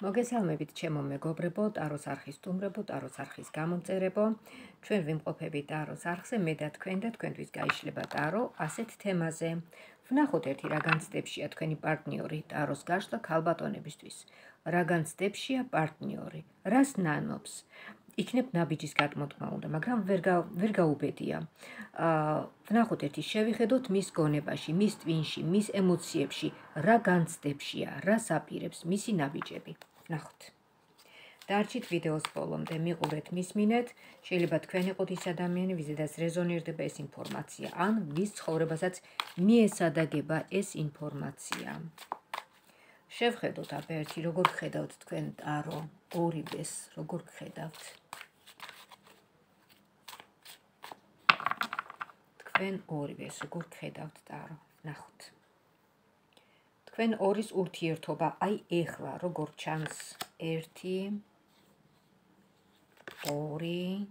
მოგესალმებით ჩემო მეგობრებო, ტაროს არხის სტუმრებო, ტაროს არხის გამომწერებო. ჩვენ ვიმყოფებით ტაროს არხზე, მე და თქვენ და თქვენთვის გაიშლება ტარო ასეთ თემაზე. ვნახოთ ერთი რა განცდებშია თქვენი პარტნიორი ტაროს გაშლა ქალბატონებისთვის. რა განცდებშია პარტნიორი? რას ნანობს? იქნებ ნაბიჯის გატმოთმა უნდა, მაგრამ ვერ ვერ გაუბედია. აა ვნახოთ ერთი შევიხედოთ მის გონებაში, მის ტვინში, მის ემოციებში, რა განცდებშია, რა საპირებს მისი ნაბიჯები. ვნახოთ. დარჩით ვიდეოს ბოლომდე, მიყურეთ მისმინეთ, შეიძლება თქვენ იყოთ ის ადამიანი, ვიზედაც რეზონირდება ეს ინფორმაცია, ან ვის ცხოვრებასაც მიესადაგება ეს ინფორმაცია. შევხედოთ აბა ერთი როგორ ხედავთ თქვენ ტარო ორივეს როგორ ხედავთ თქვენ ორივეს როგორ ხედავთ ტარო ნახოთ თქვენ ორის ურთიერთობა. აი ეხლა როგორ ჩანს? 1 2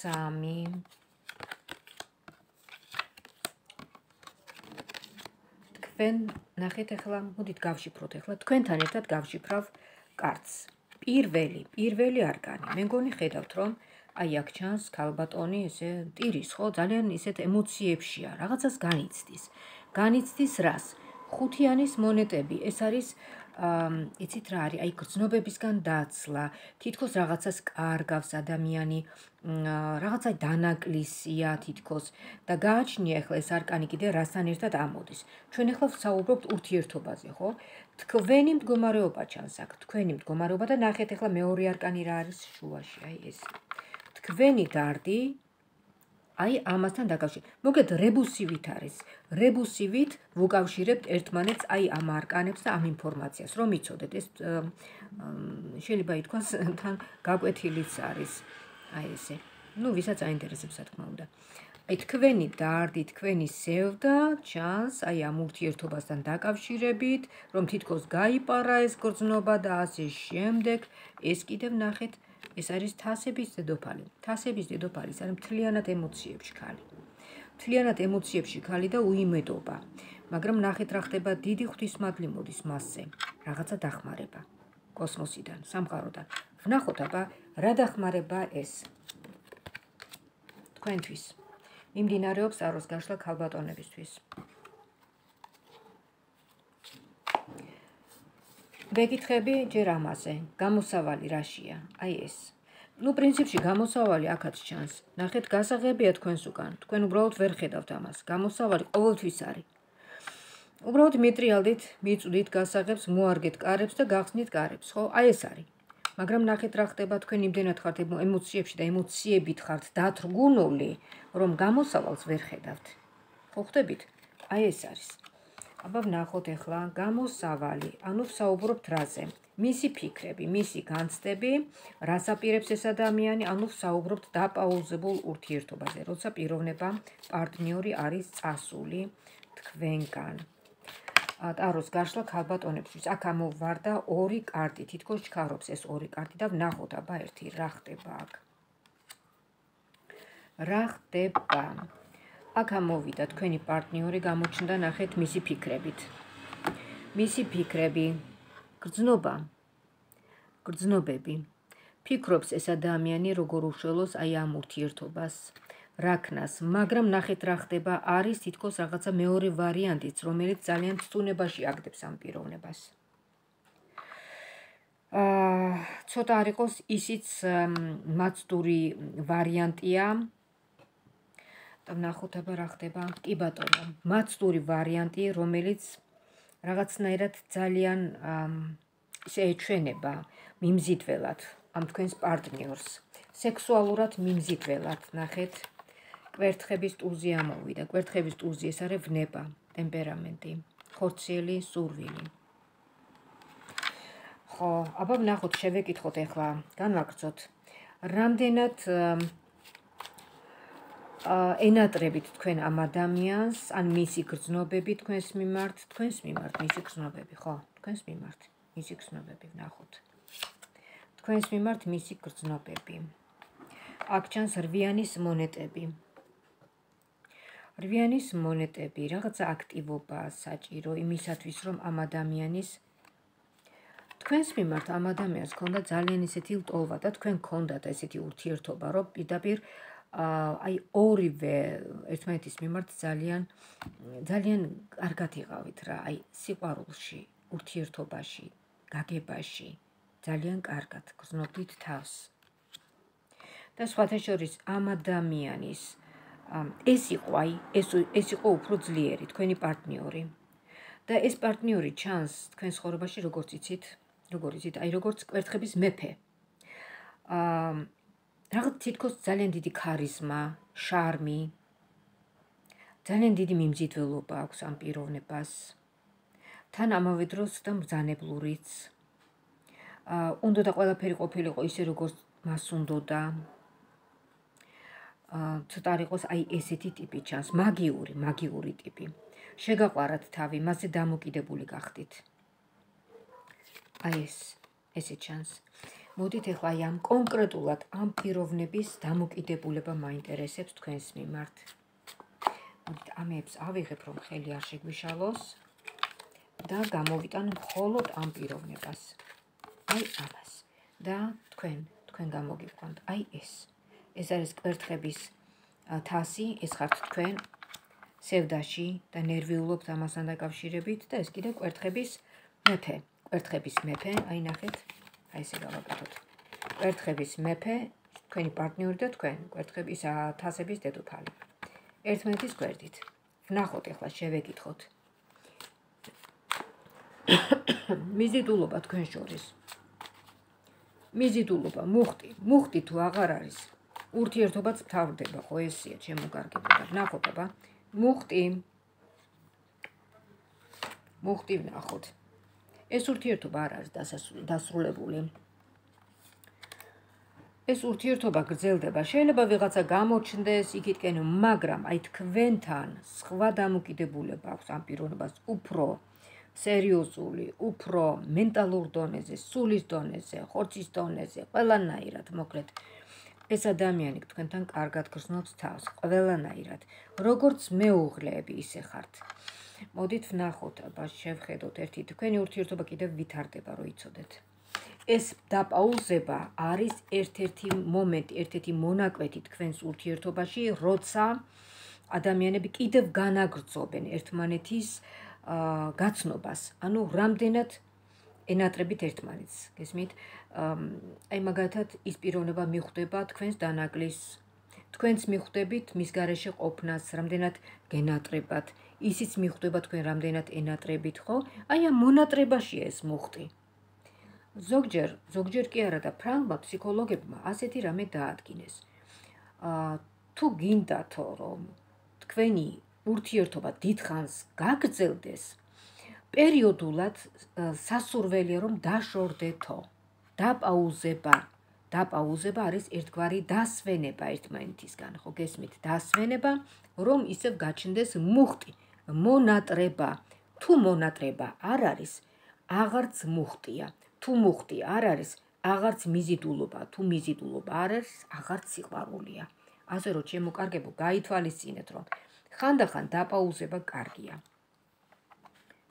3 თქვენ ნახეთ ახლა მოდით გავშიფროთ ახლა თქვენთან ერთად გავშიფრავ კარტს პირველი პირველი არგანი მე მგონი ხედავთ რომ აი აქ ჩანს ქალბატონი ესე ტირის ხო? ძალიან ისეთ ემოციებშია რაღაცას განიცდის განიცდის რას? ხუთიანის მონეტები. ეს არის იცით რა არის? აი გრძნობებისგან დაცლა. თითქოს რაღაცას კარგავს ადამიანი რაღაცა დანაკლისია თითქოს. და გააჩნია ახლა ეს არკანი კიდე რასთან ერთად ამოდის. ჩვენ ახლა ვსაუბრობთ ურთიერთობაზე ხო? თქვენი მდგომარეობა ჩანს აქ თქვენი მდგომარეობა და ნახეთ ახლა მეორე არკანი რა არის შუაში. აი ეს. თქვენი დარდი აი ამასთან დაკავშირებით. მოგეთ რებუსივით არის. რებუსივით ვუკავშირებთ ერთმანეთს აი ამ არკანებს და ამ ინფორმაციას, რომ იცოდეთ ეს შეიძლება ითქვას თან გაკვეთილიც არის. აი ესე. ну, ვისაც აინტერესებს, რა თქმა უნდა. აი თქვენი დარდი, თქვენი სევდა ჩანს აი ამ ურთიერთობასთან დაკავშირებით, რომ თითქოს გაიპარა ეს გრძნობა და ასე შემდეგ. ეს კიდევ ნახეთ ეს არის თასების დედოფალი. თასების დედოფალი არის მთლიანად ემოციებში ხალი. მთლიანად ემოციებში ხალი და უიმედობა. მაგრამ ნახეთ რა ხდება დიდი ღვთისმადლი მოდის მასზე. რაღაცა დახმარება კოსმოსიდან, სამყაროდან. ვნახოთ აბა რა დახმარება ეს. თქვენთვის. მიმდინარეობს აროს გაშლა ქალბატონებისთვის. ვეკითხები ჯერ ამაზე. გამოსავალი რაშია? აი ეს. ну, პრინციპში გამოსავალი აქაც ჩანს. ნახეთ, გასაღებია თქვენს უკან. თქვენ უბრალოდ ვერ ხედავთ ამას. გამოსავალი ყოველთვის არის. უბრალოდ მიტრიალდით, მიწვდით გასაღებს, მოარგეთ კარებს და გახსნით კარებს, ხო? აი ეს არის. მაგრამ ნახეთ რა ხდება თქვენ იმდენად ხართ ემოციებში და ემოციებით ხართ დათრგუნული, რომ გამოსავალს ვერ ხედავთ. ხო ხდებით? აი ეს არის. აბა ვნახოთ ახლა გამოსავალი, ანუ ვსაუბრობთ რაზე? მისი ფიქრები, მისი განცდები, რას აპირებს ეს ადამიანი, ანუ ვსაუბრობთ დაპაუზებულ ურთიერთობაზე, როცა პიროვნება პარტნიორი არის წასული თქვენგან. ტაროს გაშლა ქალბატონებისთვის აქ ამოვარდა ორი კარტი, თითქოს ჩქარობს ეს ორი კარტი და ვნახოთ აბა ერთი რა ხდება აქ. რა ხდება? აქ ამოვიდა თქვენი პარტნიორი გამოჩნდა ნახეთ მისი ფიქრებით. მისი ფიქრები გრძნობა გრძნობები. ფიქრობს ეს ადამიანი როგორ უშველოს აი ამ ურთიერთობას. რაკნას მაგრამ ნახეთ რა ხდება არის თითქოს რაღაცა მეორე ვარიანტიც რომელიც ძალიან ცუნებაში აგდებს ამ პიროვნებას. აა ცოტა არ იყოს ისიც მაცდური ვარიანტია და ნახოთ აბა რა ხდება. კი ბატონო, მაცდური ვარიანტი, რომელიც რაღაცნაირად ძალიან ისე ეჩვენება მიმზიდველად ამ თქვენს პარტნიორს. სექსუალურად მიმზიდველად, ნახეთ. კვერთხების ტუზი ამოვიდა. კვერთხების ტუზი ეს არის ვნება, ტემპერამენტი, ხორციელი, სურვილი. ხო, აბა ნახოთ, შევეკითხოთ ახლა, განვაგრძოთ. რამდენად ენატრებით თქვენ ამ ადამიანს, ან მისი გრძნობები თქვენს მიმართ, თქვენს მიმართ მისი გრძნობები, ხო? თქვენს მიმართ მისი გრძნობები ვნახოთ. თქვენს მიმართ მისი გრძნობები. აქ ჩანს რვიანის მონეტები. რვიანის მონეტები, რაღაცა აქტივობა საჭირო იმისათვის, რომ ამ ადამიანის თქვენს მიმართ ამ ადამიანს ქონდა ძალიან ისეთი ლტოლვა და თქვენ ქონდათ ესეთი ურთიერთობა, რომ პირდაპირ აი ორივე ერთმანეთის მიმართ ძალიან ძალიან კარგად იყავით რა, აი სიყვარულში, ურთიერთობაში, გაგებაში, ძალიან კარგად გზნობდით თავს. და სხვათა შორის ამ ადამიანის ეს იყო აი ეს ეს იყო უფრო ძლიერი თქვენი პარტნიორი. და ეს პარტნიორი ჩანს თქვენ ცხოვრებაში როგორც იცით, როგორ იცით, აი როგორც კვერთხების მეფე. აა რაღაც თითქოს ძალიან დიდი ქარიზმა, შარმი, ძალიან დიდი მიმზიდველობა აქვს ამ პიროვნებას. თან ამავე დროს და მბრძანებლურიც. აა უნდა და ყველაფერი ყოფილიყო ისე როგორც მას უნდოდა. აა ცოტა იყოს აი ესეთი ტიპი ჩანს, მაგიური, მაგიური ტიპი. შეგაყვარათ თავი, მასზე დამოკიდებული გახდით. აი ეს ესე ჩანს. მოდით ახლა აი ამ კონკრეტულად ამ პიროვნების დამოკიდებულება მაინტერესებს თქვენს მიმართ. მოდით ამებს ავიღებ რომ ხელი არ შეგვიშალოს და გამოვიტან მხოლოდ ამ პიროვნებას. აი ამას. და თქვენ, თქვენ გამოგიყვანთ. აი ეს. ეს არის კვერთხების თასი, ეს ხართ თქვენ სევდაში და ნერვიულობთ ამასთან დაკავშირებით და ეს კიდე კვერთხების მეფე. კვერთხების მეფე, აი ნახეთ, აი ესე გავაკეთოთ. კვერთხების მეფე, თქვენი პარტნიორი და თქვენ, კვერთხების თასების დედოფალი. ერთმანეთის გვერდით. ვნახოთ ახლა შევეკითხოთ. მიზიდულობა თქვენ შორის. მიზიდულობა, მუხტი, მუხტი თუ აღარ არის, ურთიერთობაც თავდება, ხო ესია, ჩემო კარგებო და ვნახოთ აბა. მუხტი. მუხტი ვნახოთ. ეს ურთიერთობა არ არის დასრულებული. ეს ურთიერთობა გრძელდება. შეიძლება ვიღაცა გამოჩნდეს იქითკენ, მაგრამ აი თქვენთან სხვა დამოკიდებულება აქვს ამ პიროვნებას უფრო სერიოზული, უფრო მენტალურ დონეზე, სულის დონეზე, ხორცის დონეზე, ყველანაირად, მოკლედ. ეს ადამიანი თქვენთან კარგად გრძნობს თავს, ყველანაირად. როგორც მეუღლეები ისე ხართ. მოდით ვნახოთ, აბა შევხედოთ ერთი თქვენი ურთიერთობა კიდევ ვითარდება, რომ იცოდეთ. ეს დაპაუზება არის ერთ-ერთი მომენტი, ერთ-ერთი მონაკვეთი თქვენს ურთიერთობაში, როცა ადამიანები კიდევ განაგრძობენ ერთმანეთის გაცნობას. ანუ რამდენად ენატრებით ერთმანეთს. გესმით? აი მაგათად ის პიროვნება მიხვდება თქვენს დანაკლის თქვენს მიხვდებით მის garaშე ყოფნას, რამდენად გენატრებად, ისიც მიხვდება თქვენ რამდენად ენატრებით, ხო? აი ამ მონატრებაშია ეს მუხტი. ზოგჯერ, ზოგჯერ კი არა და ფრანგმა ფსიქოლოგებმა ასეთი რამე დაადგინეს. აა თუ გინდათო რომ თქვენი ურთიერთობა დიდხანს გაგრძელდეს, პერიოდულად სასურველია რომ დაშორდეთო. დაპაუზება დაპაუზება არის ერთგვარი დასვენება ერთმანეთისგან, ხო გესმით? დასვენება, რომ ისევ გაჩნდეს მუხტი, მონატრება. თუ მონატრება არ არის, აღარც მუხტია. თუ მუხტი არ არის, აღარც მიზიდულობა, თუ მიზიდულობა არ არის, აღარც სიყვარულია. ასე რომ შემოკარგებო, გაითვალისწინეთ, რომ ხანდახან დაპაუზება კარგია.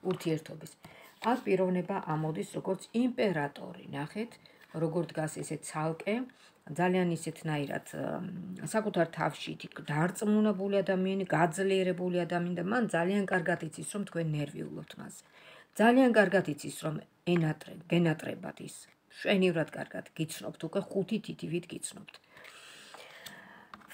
ურთიერთობის. აქ პიროვნება ამოდის როგორც იმპერატორი, ნახეთ, როგორ დგას ესე ცალკე, ძალიან ისეთნაირად საკუთარ თავში დარწმუნებული ადამიანი, გაძლიერებული ადამიანი და მან ძალიან კარგად იცის, რომ თქვენ ნერვიულობთ მას. ძალიან კარგად იცის, რომ ენატრე, გენატრებად ის. შვენივრად კარგად გიცნობთ, უკვე ხუთი თითივით გიცნობთ.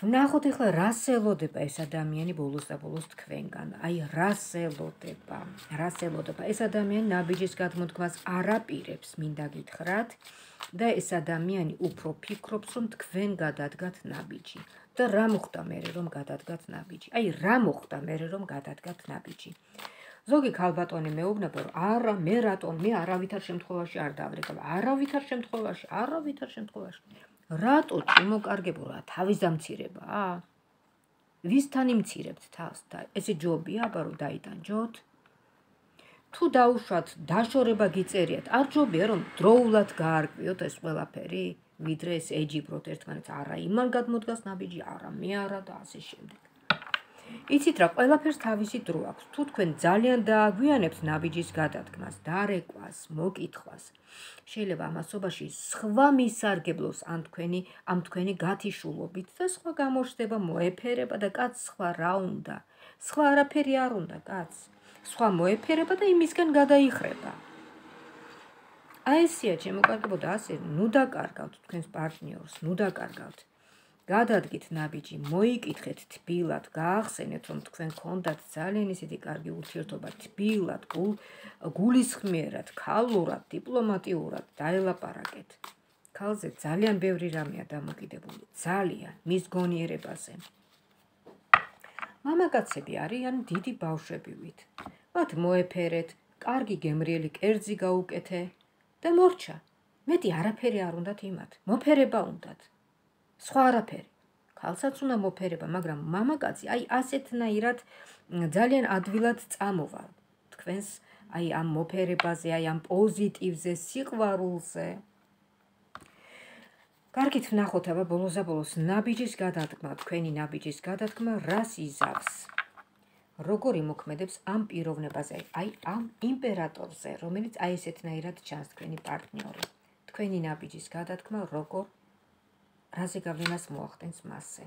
ვნახოთ ახლა რას ელოდება ეს ადამიანი ბოლოს და ბოლოს თქვენგან. აი რას ელოდება? რას ელოდება? ეს ადამიანი ნაბიჯის გადმოდგმას არაპირებს, მინდა გითხრათ. და ეს ადამიანი უფრო ფიქრობს, რომ თქვენ გადადგათ ნაბიჯი. და რა მოხდა მე რომ გადადგათ ნაბიჯი? აი რა მოხდა მე რომ გადადგათ ნაბიჯი? ზოგი ქალბატონი მეუბნება, რომ არა, მე რატომ მე არავითარ შემთხვევაში არ დავრეკავ. არავითარ შემთხვევაში, არავითარ შემთხვევაში. რატო შემოკარგებო რა თავის დამცირება? ვისთან იმცირებთ თავს და ესე ჯობია, აბა რომ დაიტანჯოთ? თუ დაუშვათ, დაშორება გიწერიათ, არ ჯობია რომ დროულად გაარკვიოთ ეს ყველაფერი, ვიდრე ეს ეჯიბროთ ერთმანეთს, არა, იმან გადმოდგას ნაბიჯი, არა, მე არა და ასე შემდეგ. იცით რა, ყველაფერს თავისი დრო აქვს. თუ თქვენ ძალიან დააგვიანებთ ნაბიჯის გადადგმას, დარეკვას, მოკითხვას, შეიძლება ამასობაში სხვა მისარგებლოს ან თქვენი ამ თქვენი გათიშულობით და სხვა გამოშდება მოეფერება და კაც სხვა რა უნდა. სხვა არაფერი არ უნდა, კაც. სხვა მოეფერება და იმისგან გადაიხრება. აი ესია ჩემო კარგებო და ასე, ნუ დაკარგავთ თქვენს პარტნიორს, ნუ დაკარგავთ. გადადგით ნაბიჯი, მოიკითხეთ თბილად, გაახსენეთ, რომ თქვენ ქონდათ ძალიან ისეთი კარგი ურთიერთობა თბილად, გულ გულისხმიერად, ქალურად, დიპლომატიურად დაელაპარაკეთ. ქალზე ძალიან ბევრი რამეა დამოკიდებული, ძალიან მის გონიერებაზე. მამაკაცები არიან დიდი ბავშვებივით. მათ მოეფერეთ, კარგი გემრიელი კერძი გაუკეთე და მორჩა. მეტი არაფერი არ უნდათ იმათ, მოფერება უნდათ. სხვა არაფერი. ქალსაც უნდა მოფერება, მაგრამ მამაკაცი აი ასეთნაირად ძალიან ადვილად წამოვა თქვენს აი ამ მოფერებაზე, აი ამ პოზიტივზე, სიყვარულზე. კარგით ვნახოთ აბა ბოლოსაბოლოს ნაბიჯის გადადგმა, თქვენი ნაბიჯის გადადგმა რას იზავს? როგორი მოქმედებს ამ პიროვნებაზე, აი ამ იმპერატორზე, რომელიც აი ესეთნაირად ჩანს თქვენი პარტნიორი. თქვენი ნაბიჯის გადადგმა როგორ რაზე გავლენას მოახდენს მასზე.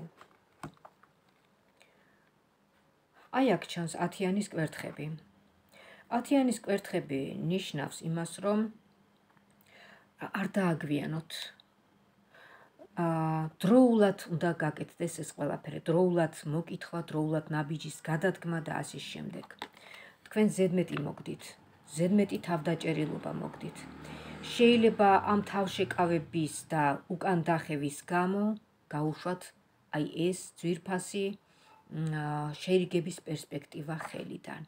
აი აქ ჩანს ათიანის კვერთხები. ათიანის კვერთხები ნიშნავს იმას, რომ არ დააგვიანოთ. აა დროულად უნდა გაკეთდეს ეს ყველაფერი, დროულად მოკითხვა, დროულად ნაბიჯის გადადგმა და ასე შემდეგ. თქვენ ზედმეტი მოგდით, ზედმეტი თავდაჭერილობა მოგდით. შეიძლება ამ თავშეკავების და უკან დახევის გამო გაუშვათ აი ეს ძვირფასი შეერიგების პერსპექტივა ხელიდან.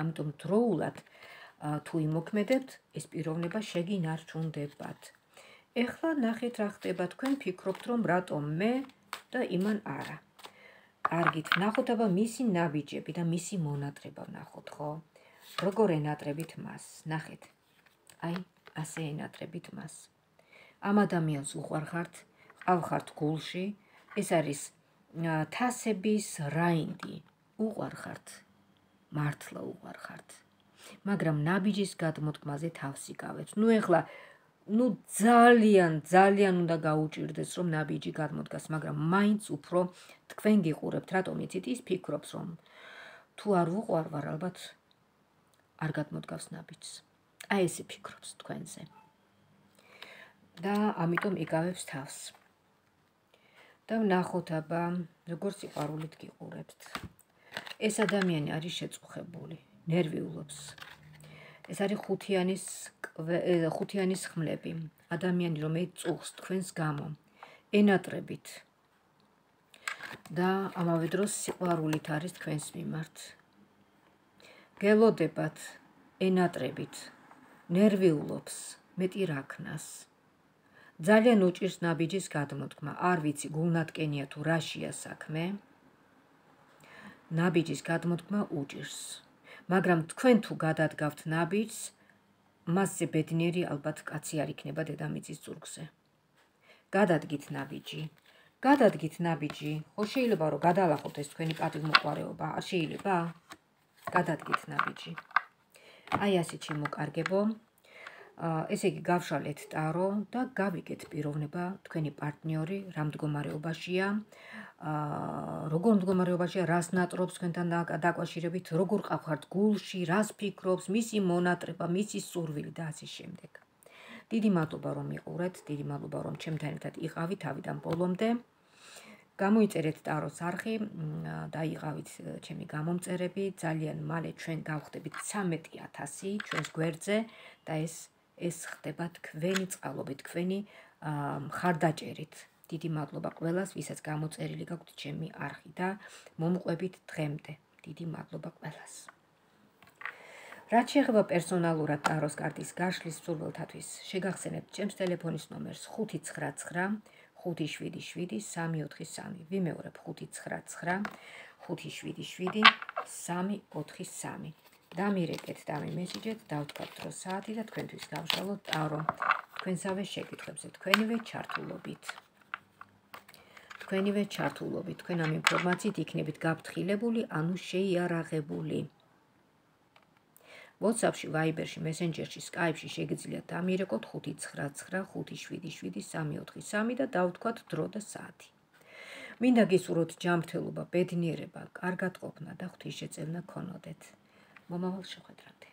ამიტომ დროულად თუ იმოქმედებთ, ეს პიროვნება შეგინარჩუნდებათ. ეხლა ნახეთ რა ხდება, თქვენ ფიქრობთ რომ რატომ მე და იმან არა. კარგით, ნახოთ აბა მისი ნაბიჯები და მისი მონატრება ნახოთ, ხო? როგორ ენატრებით მას? ნახეთ. აი, ასე ენატრებით მას. ამ ადამიანს უყვარხართ, ყავხართ გულში, ეს არის თასების რაინდი, უყვარხართ. მართლა უყვარხართ. მაგრამ ნაბიჯის გადმოდგმაზე თავს იკავეთ. ნუ ეხლა ნუ ძალიან ძალიან უნდა გაუჭirdეს რომ ნაბიჯი გადმოდგას, მაგრამ მაინც უფრო თქვენ გიყურებთ, რატომ იცით ის ფიქრობს რომ თუ არ უყვარვარ ალბათ არ გადმოდგავს ნაბიჯს. აი ესე ფიქრობს თქვენზე. და ამიტომ იგავებს თავს. და ვნახოთ აბა, როგორ სიყვარულით გიყურებთ. ეს ადამიანი არის შეწუხებული, ნერვიულობს. ეს არის ხუთიანის ხუთიანის ხმლები. ადამიანი რომ ეწუხს თქვენს გამო. ენატრებით. და ამავე დროს სიყვარულით არის თქვენს მიმართ. გელოდებათ ენატრებით. ნერვიულობს, მეტი რაქნას. ძალიან უჭირს ნაბიჯის გადმოდგმა. არ ვიცი, გულნატკენია თუ რაშია საქმე. ნაბიჯის გადმოდგმა უჭირს. მაგრამ თქვენ თუ გადადგავთ ნაბიჯს, მასზე ბედნიერი ალბათ კაცი არ იქნება დედამიწის ზურგზე. გადადგით ნაბიჯი. გადადგით ნაბიჯი. ხო შეიძლება რომ გადალახოთ ეს თქვენი პატივმოყარეობა? არ შეიძლება? გადადგით ნაბიჯი. აი ასე ჩემოკარგებო. ესე იგი გავშალეთ ტარო და გავიგეთ პიროვნება თქვენი პარტნიორი რა მდგომარეობაშია. აა როგორ მდგომარეობაშია, რას ნატრობს თქვენთან დაკავშირებით, როგორ ყავხართ გულში, რას ფიქრობს, მისი მონატრება, მისი სურვილი და ასე შემდეგ. დიდი მადლობა რომ იყურეთ, დიდი მადლობა რომ ჩემთან ერთად იყავით თავიდან ბოლომდე. გამოიწერეთ ტაროს არხი, დაიღავით ჩემი გამომწერები, ძალიან მალე ჩვენ გავხდებით 13000 ჩვენს გვერდზე და ეს ეს ხდება თქვენი წყალობით, თქვენი მხარდაჭერით. დიდი მადლობა ყველას, ვისაც გამოწერილი გაქვთ ჩემი არხი და მომყვებით დღემდე. დიდი მადლობა ყველას. რაც შეეხება პერსონალურად ტაროს კარტის გაშლის სურვილთათვის, შეგახსენებთ ჩემს ტელეფონის ნომერს 599 577-343. ვიმეორებ 599-577-343. დამირეკეთ და მიმესიჯეთ, დავთქვათ დრო საათი და თქვენთვის გავშალოთ ტარო. თქვენსავე შეკითხვებზე თქვენივე ჩართულობით. თქვენივე ჩართულობით, თქვენ ამ ინფორმაციით იქნებით გაფრთხილებული, ანუ შეიარაღებული. WhatsApp-ში, Viber-ში, Messenger-ში, Skype-ში შეგიძლიათ დამირეკოთ 599577343 და დავთქვათ დრო და საათი. მინდა გისურვოთ ჯანმრთელობა, ბედნიერება, კარგად ყოფნა და ღვთისშეწევნა ქონოდეთ. მომავალ შეხვედრამდე.